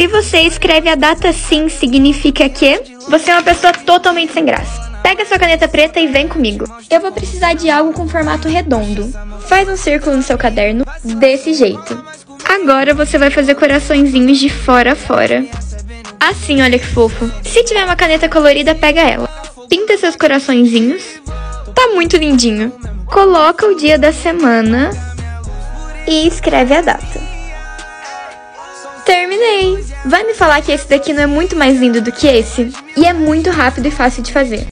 Se você escreve a data assim, significa que você é uma pessoa totalmente sem graça. Pega sua caneta preta e vem comigo. Eu vou precisar de algo com formato redondo. Faz um círculo no seu caderno desse jeito. Agora você vai fazer coraçõezinhos de fora a fora. Assim, olha que fofo. Se tiver uma caneta colorida, pega ela. Pinta seus coraçõezinhos. Tá muito lindinho. Coloca o dia da semana e escreve a data. Vai me falar que esse daqui não é muito mais lindo do que esse? E é muito rápido e fácil de fazer.